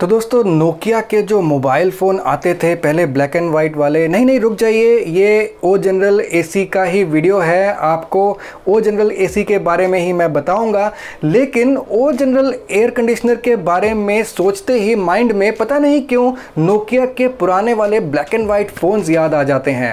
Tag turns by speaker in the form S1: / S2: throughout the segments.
S1: तो दोस्तों नोकिया के जो मोबाइल फ़ोन आते थे, पहले ब्लैक एंड वाइट वाले, नहीं नहीं, रुक जाइए, ये ओ जनरल एसी का ही वीडियो है, आपको ओ जनरल एसी के बारे में ही मैं बताऊँगा, लेकिन ओ जनरल एयर कंडीशनर के बारे में सोचते ही माइंड में पता नहीं क्यों नोकिया के पुराने वाले ब्लैक एंड वाइट फ़ोन्स याद आ जाते हैं।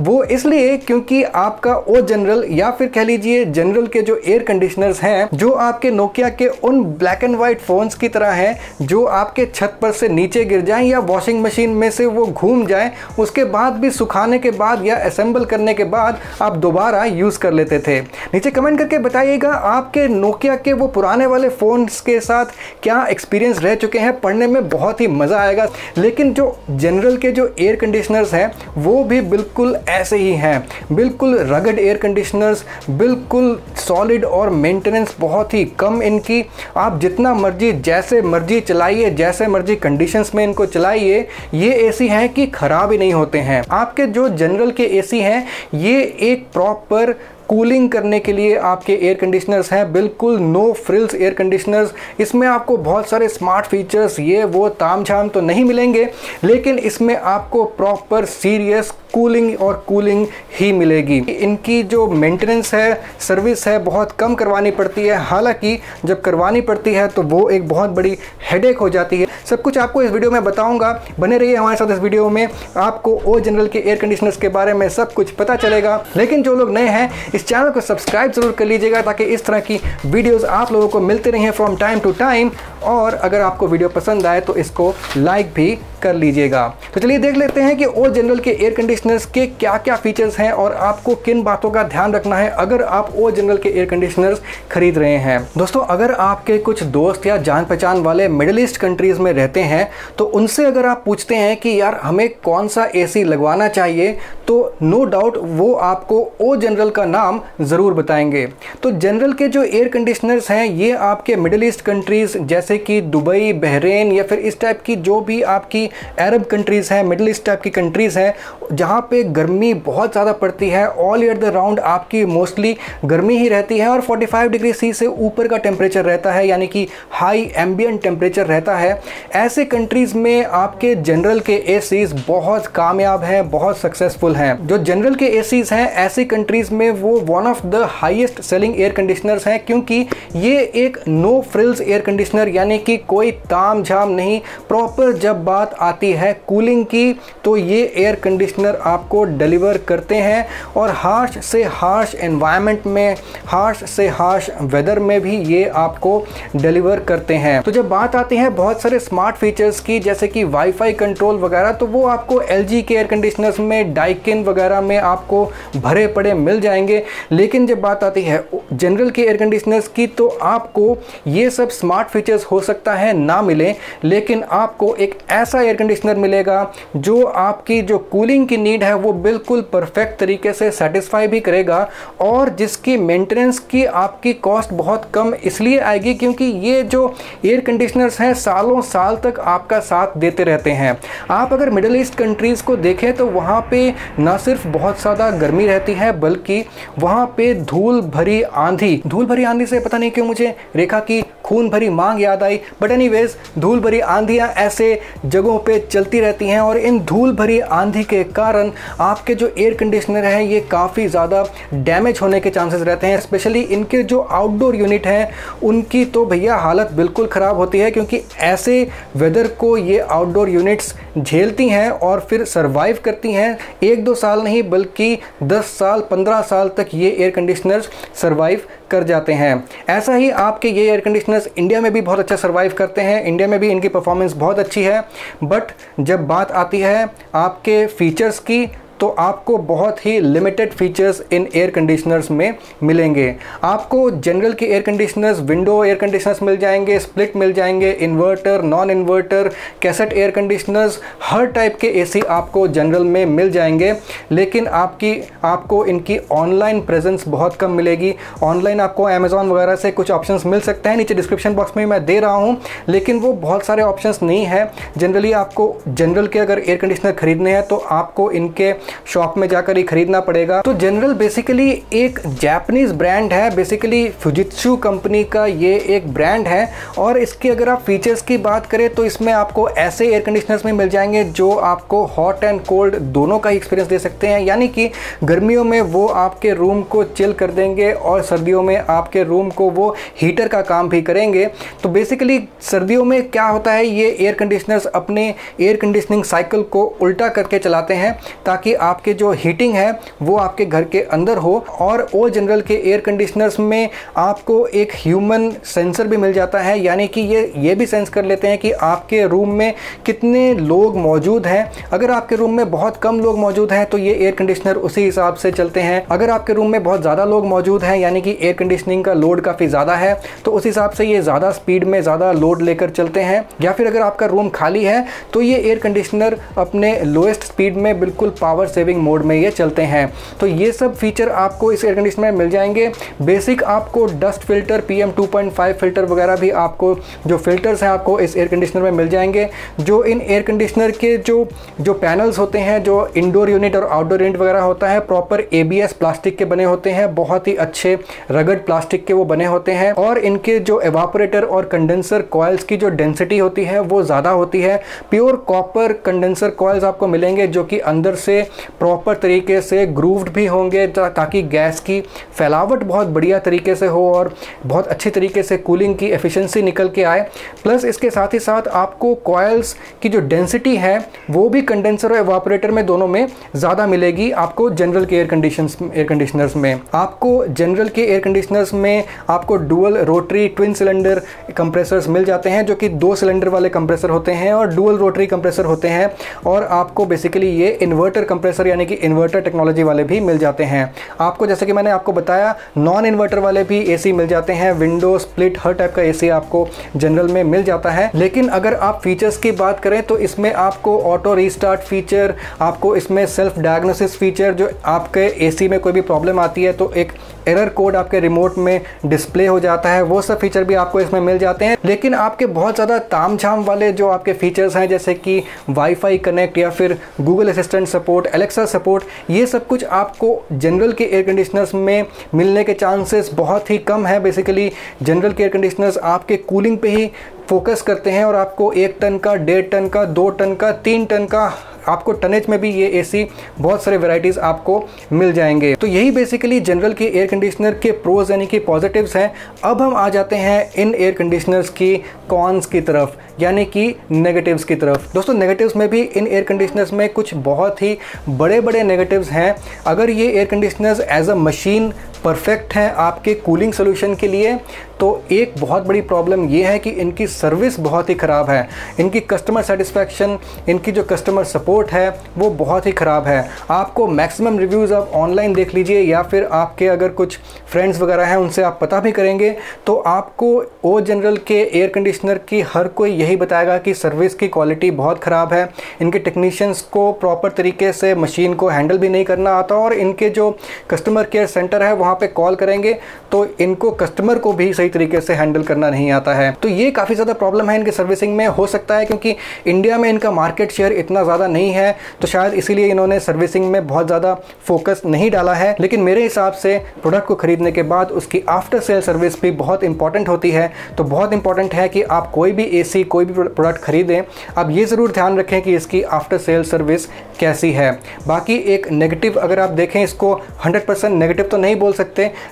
S1: वो इसलिए क्योंकि आपका ओ जनरल या फिर कह लीजिए जनरल के जो एयर कंडीशनर्स हैं, जो आपके नोकिया के उन ब्लैक एंड वाइट फ़ोन्स की तरह हैं, जो आपके आपके छत पर से नीचे गिर जाएँ या वॉशिंग मशीन में से वो घूम जाए, उसके बाद भी सुखाने के बाद या असेंबल करने के बाद आप दोबारा यूज़ कर लेते थे। नीचे कमेंट करके बताइएगा आपके नोकिया के वो पुराने वाले फ़ोन्स के साथ क्या एक्सपीरियंस रह चुके हैं, पढ़ने में बहुत ही मज़ा आएगा। लेकिन जो जनरल के जो एयर कंडीशनर्स हैं, वो भी बिल्कुल ऐसे ही हैं। बिल्कुल रगड एयर कंडीशनर्स बिल्कुल सॉलिड और मेंटेनेंस बहुत ही कम इनकी। आप जितना मर्ज़ी, जैसे मर्ज़ी चलाइए, जैसे जैसे मर्ज़ी कंडीशंस में इनको चलाइए, ये एसी हैं कि ख़राब ही नहीं होते हैं। आपके जो जनरल के एसी हैं, ये एक प्रॉपर कूलिंग करने के लिए आपके एयर कंडीशनर्स हैं। बिल्कुल नो फ्रिल्स एयर कंडीशनर्स इसमें आपको बहुत सारे स्मार्ट फीचर्स ये, वो ताम झाम तो नहीं मिलेंगे, लेकिन इसमें आपको प्रॉपर सीरियस कूलिंग और कूलिंग ही मिलेगी। इनकी जो मेंटेनेंस है सर्विस है, बहुत कम करवानी पड़ती है। हालाँकि जब करवानी पड़ती है तो वो एक बहुत बड़ी हेडेक हो जाती है। सब कुछ आपको इस वीडियो में बताऊँगा। बने रहिए हमारे साथ इस वीडियो में। आपको ओ जनरल के एयर कंडीशनर्स के बारे में सब कुछ पता चलेगा। लेकिन जो लोग नए हैं इस चैनल को सब्सक्राइब ज़रूर कर लीजिएगा ताकि इस तरह की वीडियोस आप लोगों को मिलते रहें फ्रॉम टाइम टू टाइम। और अगर आपको वीडियो पसंद आए तो इसको लाइक भी कर लीजिएगा। तो चलिए देख लेते हैं कि ओ जनरल के एयर कंडीशनर्स के क्या क्या फीचर्स हैं और आपको किन बातों का ध्यान रखना है अगर आप ओ जनरल के एयर कंडीशनर्स खरीद रहे हैं। दोस्तों, अगर आपके कुछ दोस्त या जान पहचान वाले मिडिल ईस्ट कंट्रीज़ में रहते हैं तो उनसे अगर आप पूछते हैं कि यार हमें कौन सा एसी लगवाना चाहिए तो नो डाउट वो आपको ओ जनरल का नाम ज़रूर बताएँगे। तो जनरल के जो एयर कंडीशनर्स हैं, ये आपके मिडिल ईस्ट कंट्रीज़ जैसे कि दुबई, बहरेन या फिर इस टाइप की जो भी आपकी अरब कंट्रीज़ हैं मिडल ईस्ट टाइप की कंट्रीज़ हैं जहाँ पे गर्मी बहुत ज़्यादा पड़ती है ऑल ईयर द राउंड आपकी मोस्टली गर्मी ही रहती है और 45 डिग्री सी से ऊपर का टेम्परेचर रहता है, यानी कि हाई एम्बियंट टेम्परेचर रहता है। ऐसे कंट्रीज़ में आपके जनरल के ए बहुत कामयाब हैं, बहुत सक्सेसफुल हैं। जो जनरल के ए हैं, ऐसी कंट्रीज़ में वो one of the highest selling air conditioners हैं, क्योंकि ये एक नो फ्रिल्स एयर कंडीशनर यानी कि कोई ताम झाम नहीं। प्रॉपर जब बात आती है कूलिंग की तो ये एयर कंडीशनर आपको डिलीवर करते हैं और हार्श से हार्श एनवायरनमेंट में, हार्श से हार्श वेदर में भी ये आपको डिलीवर करते हैं। तो जब बात आती है बहुत सारे स्मार्ट फीचर्स की, जैसे कि वाईफाई कंट्रोल वगैरह तो वो आपको एलजी के एयर कंडीशनर्स में डाइकिन वगैरह में आपको भरे पड़े मिल जाएँगे। लेकिन जब बात आती है जनरल के एयर कंडीशनर्स की तो आपको ये सब स्मार्ट फीचर्स हो सकता है, ना मिले। लेकिन आपको एक ऐसा एयर कंडीशनर मिलेगा जो आपकी जो कूलिंग की नीड है, वो बिल्कुल परफेक्ट तरीके से सेटिस्फाई भी करेगा और जिसकी मेंटेनेंस की आपकी कॉस्ट बहुत कम इसलिए आएगी क्योंकि ये जो एयर कंडीशनर्स हैं, सालों साल तक आपका साथ देते रहते हैं। आप अगर मिडल ईस्ट कंट्रीज़ को देखें तो वहाँ पे ना सिर्फ़ बहुत ज़्यादा गर्मी रहती है, बल्कि वहाँ पे धूल भरी आंधी, धूल भरी आंधी से पता नहीं क्यों मुझे रेखा की खून भरी मांग याद आई। बट एनी धूल भरी आंधियाँ ऐसे जगहों पे चलती रहती हैं और इन धूल भरी आंधी के कारण आपके जो एयर कंडीशनर हैं, ये काफ़ी ज़्यादा डैमेज होने के चांसेस रहते हैं। स्पेशली इनके जो आउटडोर यूनिट हैं, उनकी तो भैया हालत बिल्कुल ख़राब होती है, क्योंकि ऐसे वेदर को ये आउटडोर यूनिट्स झेलती हैं और फिर सर्वाइव करती हैं। एक दो साल नहीं, बल्कि दस साल, पंद्रह साल तक ये एयर कंडीशनर्स सर्वाइव कर जाते हैं। ऐसा ही आपके ये एयर कंडीशनर्स इंडिया में भी बहुत अच्छा सर्वाइव करते हैं। इंडिया में भी इनकी परफॉर्मेंस बहुत अच्छी है। बट जब बात आती है आपके फीचर्स की तो आपको बहुत ही लिमिटेड फीचर्स इन एयर कंडीशनर्स में मिलेंगे। आपको जनरल के air conditioners window air conditioners मिल जाएँगे स्प्लिट मिल जाएँगे inverter non inverter cassette air conditioners हर टाइप के एसी आपको जनरल में मिल जाएँगे। लेकिन आपकी, आपको इनकी ऑनलाइन प्रेजेंस बहुत कम मिलेगी। ऑनलाइन आपको अमेजोन वगैरह से कुछ ऑप्शन मिल सकते हैं। नीचे डिस्क्रिप्शन बॉक्स में मैं दे रहा हूँ। लेकिन वो बहुत सारे ऑप्शन नहीं है। जनरली आपको जनरल के अगर एयर कंडीशनर खरीदने हैं तो आपको इनके शॉप में जाकर ही खरीदना पड़ेगा। तो जनरल बेसिकली एक जैपनीज ब्रांड है। बेसिकली फुजित्सु कंपनी का ये एक ब्रांड है। और इसकी अगर आप फीचर्स की बात करें तो इसमें आपको ऐसे एयर कंडीशनर्स में मिल जाएँगे जो आपको हॉट एंड कोल्ड दोनों का एक्सपीरियंस दे सकते हैं। यानी कि गर्मियों में वो आपके रूम को चिल कर देंगे और सर्दियों में आपके रूम को वो हीटर का काम भी करेंगे। तो बेसिकली सर्दियों में क्या होता है? ये एयर कंडीशनर्स अपने एयर कंडीशनिंग साइकिल को उल्टा करके चलाते हैं ताकि आपके जो हीटिंग है, वो आपके घर के अंदर हो और ओ जनरल के एयर कंडीशनर्स में आपको एक ह्यूमन सेंसर भी मिल जाता है। यानी कि ये ये भी सेंस कर लेते हैं कि आपके रूम में कितने लोग मौजूद हैं। अगर आपके रूम में बहुत कम लोग मौजूद हैं तो ये एयर कंडीशनर उसी हिसाब से चलते हैं। अगर आपके रूम में बहुत ज़्यादा लोग मौजूद हैं, यानी कि एयर कंडीशनिंग का लोड काफ़ी ज़्यादा है तो उस हिसाब से ये ज़्यादा स्पीड में ज़्यादा लोड लेकर चलते हैं। या फिर अगर आपका रूम खाली है तो ये एयर कंडीशनर अपने लोएस्ट स्पीड में बिल्कुल पावर सेविंग मोड में ये चलते हैं। तो ये सब फीचर आपको इस एयर कंडीशनर में मिल जाएँगे। बेसिक आपको dust filter P M filter वगैरह भी आपको जो फिल्टर्स हैं, आपको इस एयर कंडीशनर में मिल जाएँगे। जो इन एयर कंडीशनर के जो जो पैनल्स होते हैं, जो इंडोर यूनिट और आउटडोर यूनिट वगैरह होता है प्रॉपर एबीएस प्लास्टिक के बने होते हैं। बहुत ही अच्छे रगड प्लास्टिक के वो बने होते हैं। और इनके जो एवापोरेटर और कंडेंसर कॉयल्स की जो डेंसिटी होती है, वो ज़्यादा होती है। प्योर कॉपर कंडेंसर कॉयल्स आपको मिलेंगे, जो कि अंदर से प्रॉपर तरीके से ग्रूव्ड भी होंगे ताकि गैस की फैलावट बहुत बढ़िया तरीके से हो और बहुत अच्छी तरीके से कूलिंग की एफिशिएंसी निकल के आए। प्लस इसके साथ ही साथ आपको कॉयल्स की जो डेंसिटी है, वो भी कंडेंसर और एवापोरेटर में दोनों में ज़्यादा मिलेगी आपको जनरल के एयर कंडीशन एयर कंडीशनर्स में। आपको जनरल के एयर कंडीशनर्स में आपको dual rotary twin cylinder compressors मिल जाते हैं, जो कि दो सिलेंडर वाले कंप्रेसर होते हैं और डुअल रोटरी कंप्रेसर होते हैं। और आपको बेसिकली ये इन्वर्टर यानी कि इन्वर्टर टेक्नोलॉजी वाले भी मिल जाते हैं। आपको जैसे कि मैंने आपको बताया नॉन इन्वर्टर वाले भी एसी मिल जाते हैं। विंडो स्प्लिट हर टाइप का एसी आपको जनरल में मिल जाता है। लेकिन अगर आप फीचर्स की बात करें तो इसमें आपको ऑटो रीस्टार्ट फीचर आपको इसमें सेल्फ डायग्नोसिस फीचर जो आपके एसी में कोई भी प्रॉब्लम आती है तो एक एरर कोड आपके रिमोट में डिस्प्ले हो जाता है, वो सब फीचर भी आपको इसमें मिल जाते हैं। लेकिन आपके बहुत ज़्यादा ताम झाम वाले जो आपके फीचर्स हैं, जैसे कि वाईफाई कनेक्ट या फिर Google assistant support Alexa support ये सब कुछ आपको जनरल के एयर कंडीशनर्स में मिलने के चांसेस बहुत ही कम है। बेसिकली जनरल के एयर कंडीशनर्स आपके कूलिंग पे ही फोकस करते हैं और आपको एक टन का, डेढ़ टन का, दो टन का, तीन टन का आपको टनेज में भी ये एसी बहुत सारे वेराइटीज़ आपको मिल जाएँगे। तो यही बेसिकली जनरल के एयर कंडीशनर के प्रोज यानी कि पॉजिटिव्स हैं। अब हम आ जाते हैं इन एयर कंडीशनर्स की कॉन्स की तरफ़, यानी कि नेगेटिव्स की तरफ़। दोस्तों नेगेटिव्स में भी इन एयर कंडीशनर्स में कुछ बहुत ही बड़े बड़े नेगेटिव्स हैं। अगर ये air conditioners as a machine perfect हैं आपके कूलिंग सोल्यूशन के लिए तो एक बहुत बड़ी प्रॉब्लम ये है कि इनकी सर्विस बहुत ही ख़राब है। इनकी कस्टमर सेटिस्फैक्शन इनकी जो कस्टमर सपोर्ट है, वो बहुत ही ख़राब है। आपको मैक्सिमम रिव्यूज़ आप ऑनलाइन देख लीजिए, या फिर आपके अगर कुछ फ्रेंड्स वगैरह हैं, उनसे आप पता भी करेंगे तो आपको ओ जनरल के एयर कंडीशनर की हर कोई यही बताएगा कि सर्विस की क्वालिटी बहुत ख़राब है। इनके टेक्नीशियंस को प्रॉपर तरीके से मशीन को हैंडल भी नहीं करना आता, और इनके जो कस्टमर केयर सेंटर है, वहाँ पे कॉल करेंगे तो इनको कस्टमर को भी सही तरीके से हैंडल करना नहीं आता है। तो ये काफ़ी ज़्यादा प्रॉब्लम है इनके सर्विसिंग में। हो सकता है क्योंकि इंडिया में इनका मार्केट शेयर इतना ज़्यादा नहीं है तो शायद इसीलिए इन्होंने सर्विसिंग में बहुत ज़्यादा फोकस नहीं डाला है। लेकिन मेरे हिसाब से प्रोडक्ट को खरीदने के बाद उसकी आफ्टर सेल सर्विस भी बहुत इंपॉर्टेंट होती है। तो बहुत इंपॉर्टेंट है कि आप कोई भी एसी कोई भी प्रोडक्ट खरीदें। आप ये ज़रूर ध्यान रखें कि इसकी आफ्टर सेल सर्विस कैसी है। बाकी एक नेगेटिव अगर आप देखें, इसको 100% नेगेटिव तो नहीं बोल सकते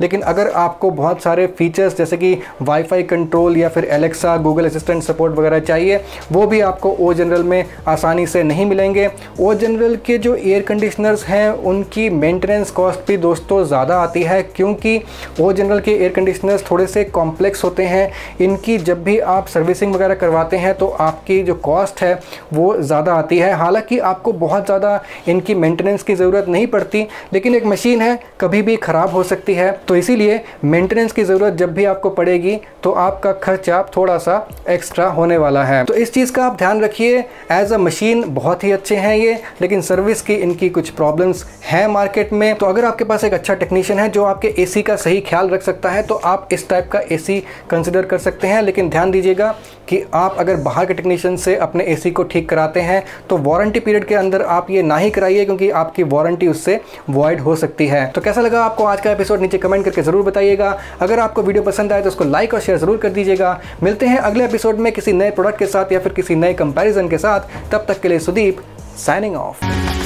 S1: लेकिन अगर आपको बहुत सारे फीचर्स जैसे कि वाईफाई कंट्रोल या फिर एलेक्सा गूगल असिस्टेंट सपोर्ट वगैरह चाहिए, वो भी आपको ओ जनरल में आसानी से नहीं मिलेंगे। ओ जनरल के जो एयर कंडीशनर्स हैं, उनकी मेंटेनेंस कॉस्ट भी दोस्तों ज़्यादा आती है, क्योंकि ओ जनरल के एयर कंडीशनर्स थोड़े से कॉम्प्लेक्स होते हैं। इनकी जब भी आप सर्विसिंग वगैरह करवाते हैं तो आपकी जो कॉस्ट है, वो ज़्यादा आती है। हालाँकि आपको बहुत ज़्यादा इनकी मेंटेनेंस की ज़रूरत नहीं पड़ती, लेकिन एक मशीन है, कभी भी ख़राब हो सकती है। तो इसीलिए मेंटेनेंस की ज़रूरत जब भी आपको पड़ेगी तो आपका खर्चा थोड़ा सा एक्स्ट्रा होने वाला है। तो इस चीज़ का आप ध्यान रखिए एज अ मशीन बहुत ही अच्छे हैं ये, लेकिन सर्विस की इनकी कुछ प्रॉब्लम्स हैं मार्केट में। तो अगर आपके पास एक अच्छा टेक्नीशियन है जो आपके एसी का सही ख्याल रख सकता है तो आप इस टाइप का एसी कंसिडर कर सकते हैं। लेकिन ध्यान दीजिएगा कि आप अगर बाहर के टेक्नीशियन से अपने एसी को ठीक कराते हैं तो वारंटी पीरियड के अंदर आप ये ना ही कराइए, क्योंकि आपकी वारंटी उससे वॉइड हो सकती है। तो कैसा लगा आपको आज का एपिसोड नीचे कमेंट करके ज़रूर बताइएगा। अगर आपको वीडियो पसंद आए तो उसको लाइक और शेयर ज़रूर कर दीजिएगा। मिलते हैं अगले एपिसोड में किसी नए प्रोडक्ट के साथ या फिर किसी नए कंपेरिजन के साथ। तब तक के लिए सुदीप साइनिंग ऑफ़